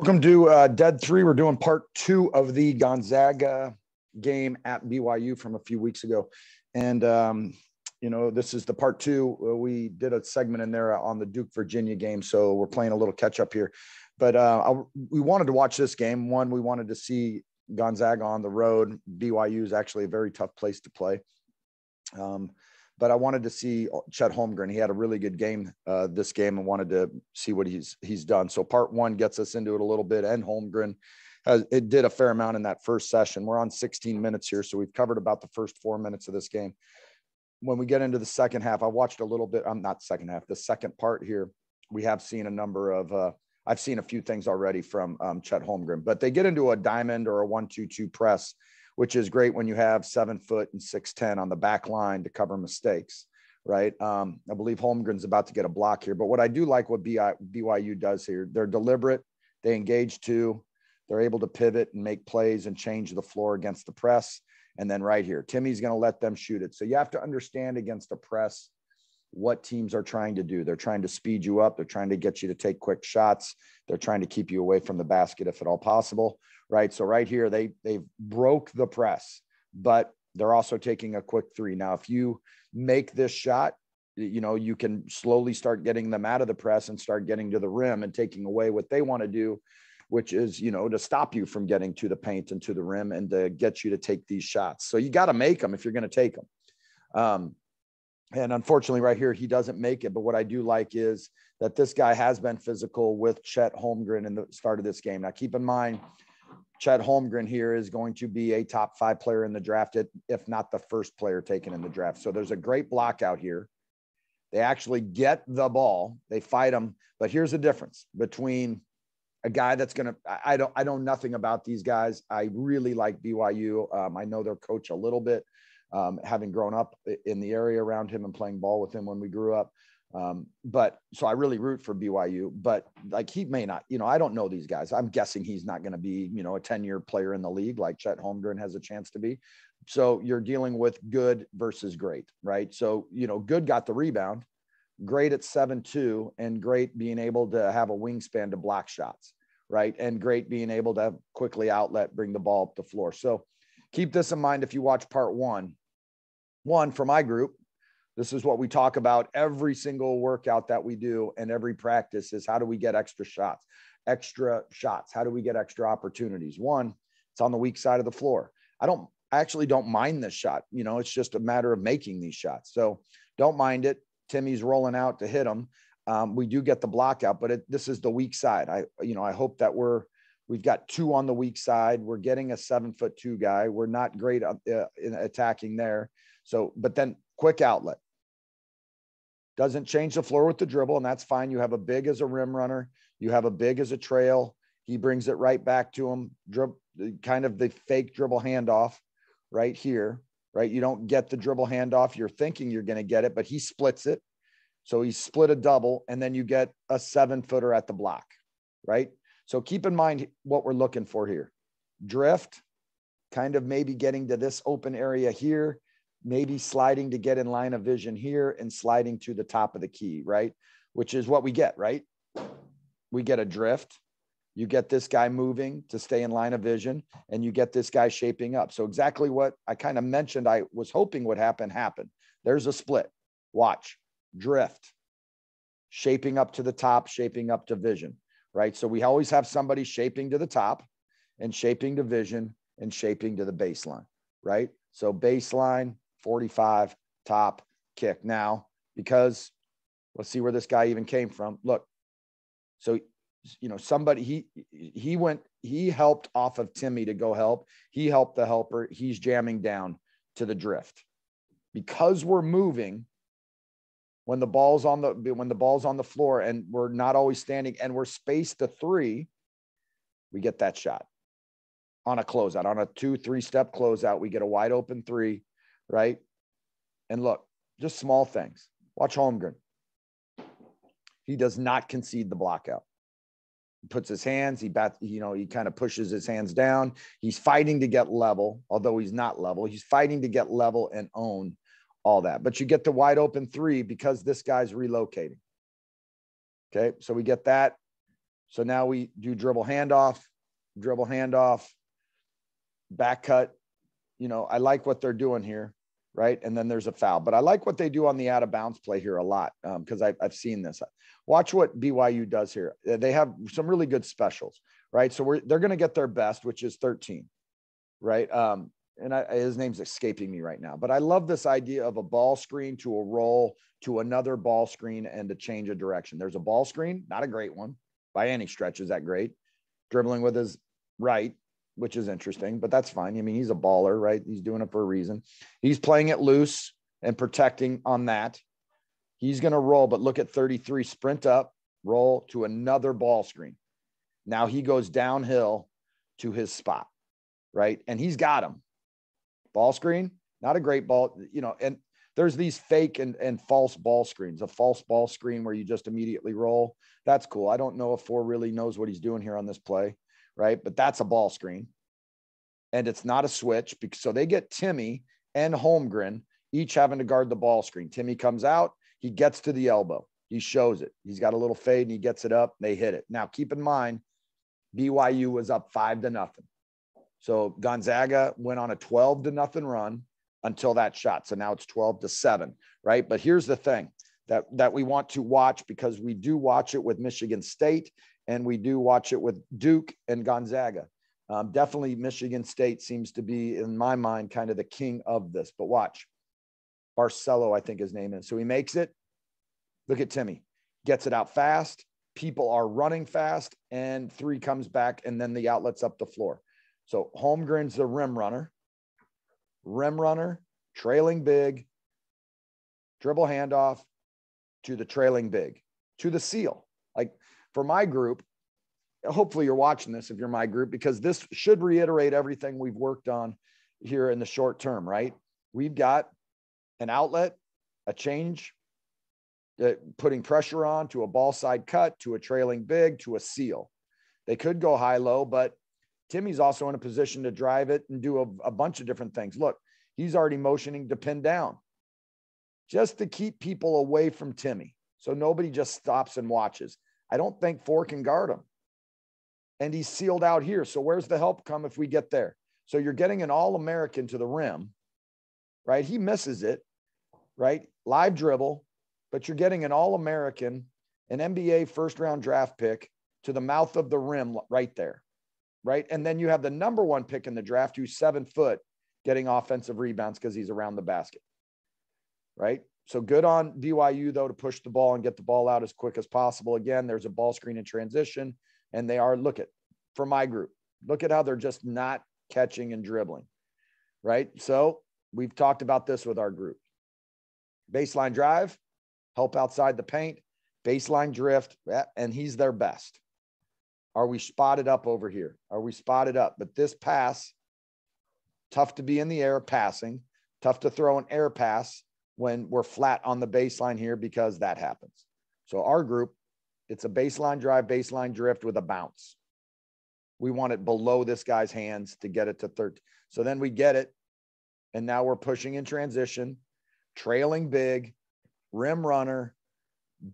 Welcome to uh, Dead Three. We're doing part two of the Gonzaga game at BYU from a few weeks ago. And, um, you know, this is the part two. Uh, we did a segment in there on the Duke Virginia game. So we're playing a little catch up here. But uh, I, we wanted to watch this game. One, we wanted to see Gonzaga on the road. BYU is actually a very tough place to play. Um, but I wanted to see Chet Holmgren. He had a really good game uh, this game, and wanted to see what he's he's done. So part one gets us into it a little bit, and Holmgren. Has, it did a fair amount in that first session. We're on 16 minutes here, so we've covered about the first four minutes of this game. When we get into the second half, I watched a little bit. I'm not second half. The second part here, we have seen a number of. Uh, I've seen a few things already from um, Chet Holmgren, but they get into a diamond or a one-two-two press which is great when you have seven foot and 6'10 on the back line to cover mistakes, right? Um, I believe Holmgren's about to get a block here. But what I do like what BYU does here, they're deliberate, they engage too, they're able to pivot and make plays and change the floor against the press. And then right here, Timme's going to let them shoot it. So you have to understand against a press what teams are trying to do. They're trying to speed you up. They're trying to get you to take quick shots. They're trying to keep you away from the basket if at all possible right? So right here, they they broke the press, but they're also taking a quick three. Now, if you make this shot, you know, you can slowly start getting them out of the press and start getting to the rim and taking away what they want to do, which is, you know, to stop you from getting to the paint and to the rim and to get you to take these shots. So you got to make them if you're going to take them. Um, and unfortunately, right here, he doesn't make it. But what I do like is that this guy has been physical with Chet Holmgren in the start of this game. Now, keep in mind, Chet Holmgren here is going to be a top five player in the draft, if not the first player taken in the draft. So there's a great block out here. They actually get the ball, they fight them. But here's the difference between a guy that's going to, I don't, I know nothing about these guys. I really like BYU. Um, I know their coach a little bit, um, having grown up in the area around him and playing ball with him when we grew up. Um, but so I really root for BYU, but like he may not, you know, I don't know these guys. I'm guessing he's not going to be, you know, a 10 year player in the league like Chet Holmgren has a chance to be. So you're dealing with good versus great, right? So, you know, good got the rebound, great at 7 2, and great being able to have a wingspan to block shots, right? And great being able to quickly outlet, bring the ball up the floor. So keep this in mind if you watch part one. One for my group, this is what we talk about every single workout that we do and every practice is how do we get extra shots extra shots? How do we get extra opportunities? One it's on the weak side of the floor. I don't i actually don't mind this shot you know it's just a matter of making these shots. So don't mind it. Timme's rolling out to hit them um, we do get the block out but it, this is the weak side. I you know i hope that we're we've got two on the weak side. We're getting a seven foot two guy. We're not great uh, in attacking there so but then quick outlet doesn't change the floor with the dribble, and that's fine. You have a big as a rim runner, you have a big as a trail. He brings it right back to him, drib, kind of the fake dribble handoff right here, right? You don't get the dribble handoff. You're thinking you're going to get it, but he splits it. So he split a double, and then you get a seven footer at the block, right? So keep in mind what we're looking for here drift, kind of maybe getting to this open area here maybe sliding to get in line of vision here and sliding to the top of the key, right? Which is what we get, right? We get a drift. You get this guy moving to stay in line of vision, and you get this guy shaping up. So, exactly what I kind of mentioned, I was hoping would happen, happen. There's a split. Watch, drift, shaping up to the top, shaping up to vision, right? So, we always have somebody shaping to the top and shaping to vision and shaping to the baseline, right? So, baseline, 45 top kick. Now, because let's see where this guy even came from. Look, so you know somebody he he went he helped off of Timme to go help. He helped the helper. He's jamming down to the drift because we're moving when the ball's on the when the ball's on the floor and we're not always standing and we're spaced to three we get that shot on a closeout on a two three step closeout we get a wide open three right? And look, just small things. Watch Holmgren. He does not concede the block out. He puts his hands, he bats, you know, he kind of pushes his hands down. He's fighting to get level, although he's not level. He's fighting to get level and own all that. But you get the wide open three because this guy's relocating. Okay. So we get that. So now we do dribble handoff, dribble handoff, back cut. You know, I like what they're doing here, right? And then there's a foul, but I like what they do on the out of bounds play here a lot because um, I've seen this. Watch what BYU does here. They have some really good specials, right? So we're, they're going to get their best, which is 13, right? Um, and I, his name's escaping me right now, but I love this idea of a ball screen to a roll to another ball screen and to change a direction. There's a ball screen, not a great one by any stretch. Is that great? Dribbling with his right, which is interesting, but that's fine. I mean, he's a baller, right? He's doing it for a reason. He's playing it loose and protecting on that. He's going to roll, but look at 33, sprint up, roll to another ball screen. Now he goes downhill to his spot, right? And he's got him. Ball screen, not a great ball, you know, and there's these fake and, and false ball screens, a false ball screen where you just immediately roll. That's cool. I don't know if four really knows what he's doing here on this play right? But that's a ball screen. And it's not a switch because so they get Timme and Holmgren each having to guard the ball screen. Timme comes out, he gets to the elbow, he shows it. He's got a little fade and he gets it up. They hit it. Now keep in mind, BYU was up five to nothing. So Gonzaga went on a 12 to nothing run until that shot. So now it's 12 to 7, right? But here's the thing that that we want to watch because we do watch it with Michigan State and we do watch it with Duke and Gonzaga. Um, definitely, Michigan State seems to be, in my mind, kind of the king of this. But watch, Barcello, I think his name is. So he makes it. Look at Timme, gets it out fast. People are running fast, and three comes back, and then the outlet's up the floor. So Holmgren's the rim runner, rim runner, trailing big, dribble handoff to the trailing big, to the seal. Like for my group, hopefully you're watching this if you're my group, because this should reiterate everything we've worked on here in the short term, right? We've got an outlet, a change, uh, putting pressure on to a ball side cut, to a trailing big, to a seal. They could go high low, but Timme's also in a position to drive it and do a, a bunch of different things. Look, he's already motioning to pin down just to keep people away from Timme. So nobody just stops and watches. I don't think four can guard him. And he's sealed out here. So where's the help come if we get there? So you're getting an All American to the rim, right? He misses it, right? Live dribble, but you're getting an All American, an NBA first round draft pick to the mouth of the rim right there, right? And then you have the number one pick in the draft who's seven foot getting offensive rebounds because he's around the basket, right? So good on BYU though to push the ball and get the ball out as quick as possible. Again, there's a ball screen in transition, and they are look at for my group. Look at how they're just not catching and dribbling, right? So we've talked about this with our group. Baseline drive, help outside the paint, baseline drift, and he's their best. Are we spotted up over here? Are we spotted up? But this pass, tough to be in the air passing, tough to throw an air pass when we're flat on the baseline here because that happens. So our group, it's a baseline drive, baseline drift with a bounce. We want it below this guy's hands to get it to third. So then we get it. And now we're pushing in transition, trailing big, rim runner,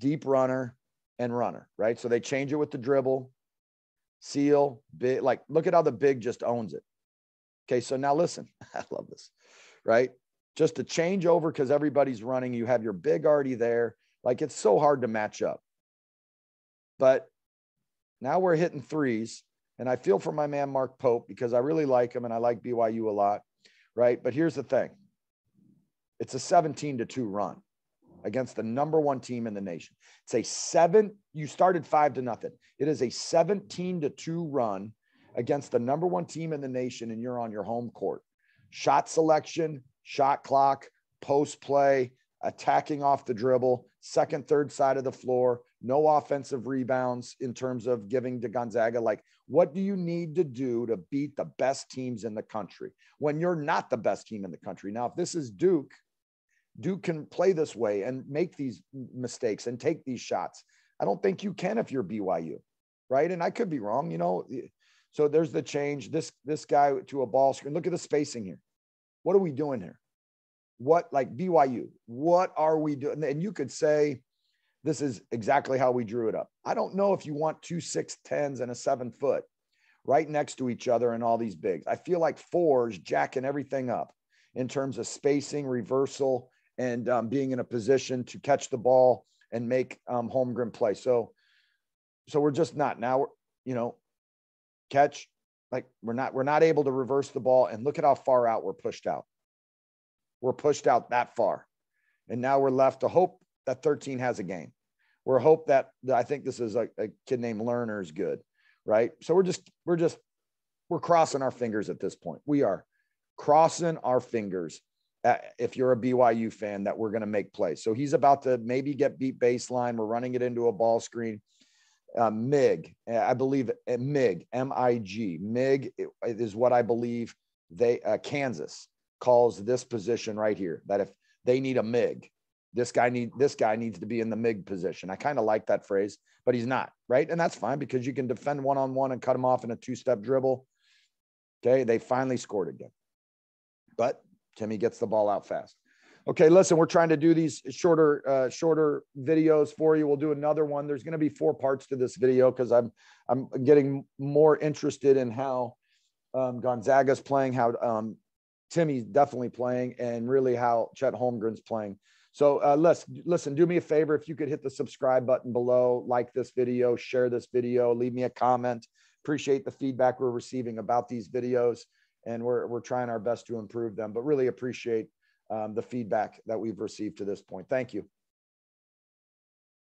deep runner, and runner, right? So they change it with the dribble, seal, big. Like, look at how the big just owns it. Okay. So now listen, I love this, right? Just to change over because everybody's running. You have your big already there. Like it's so hard to match up. But now we're hitting threes. And I feel for my man, Mark Pope, because I really like him and I like BYU a lot. Right. But here's the thing it's a 17 to 2 run against the number one team in the nation. It's a seven, you started five to nothing. It is a 17 to 2 run against the number one team in the nation, and you're on your home court. Shot selection, shot clock, post play, attacking off the dribble, second, third side of the floor, no offensive rebounds in terms of giving to Gonzaga. Like, what do you need to do to beat the best teams in the country when you're not the best team in the country? Now, if this is Duke, Duke can play this way and make these mistakes and take these shots. I don't think you can if you're BYU, right? And I could be wrong, you know. So there's the change. This this guy to a ball screen. Look at the spacing here. What are we doing here? What, like BYU, what are we doing? And you could say this is exactly how we drew it up. I don't know if you want two six tens and a seven foot right next to each other and all these bigs. I feel like fours jacking everything up in terms of spacing, reversal, and um, being in a position to catch the ball and make um, Holmgren play. So, so we're just not now. You know, catch like we're not we're not able to reverse the ball. And look at how far out we're pushed out. We're pushed out that far, and now we're left to hope that 13 has a game. We're hope that I think this is a, a kid named Lerner is good, right? So we're just we're just we're crossing our fingers at this point. We are crossing our fingers uh, if you're a BYU fan that we're going to make plays. So he's about to maybe get beat baseline. We're running it into a ball screen. Uh, MIG, I believe uh, MIG, M I G, MIG is what I believe they uh, Kansas calls this position right here. That if they need a MIG, this guy need this guy needs to be in the MIG position. I kind of like that phrase, but he's not right, and that's fine because you can defend one on one and cut him off in a two step dribble. Okay, they finally scored again, but Timme gets the ball out fast. Okay, listen, we're trying to do these shorter, uh, shorter videos for you. We'll do another one. There's going to be four parts to this video because I'm, I'm getting more interested in how um, Gonzaga's playing, how um, Timme's definitely playing, and really how Chet Holmgren's playing. So uh, let's listen. Do me a favor if you could hit the subscribe button below, like this video, share this video, leave me a comment. Appreciate the feedback we're receiving about these videos and we're, we're trying our best to improve them, but really appreciate um, the feedback that we've received to this point. Thank you.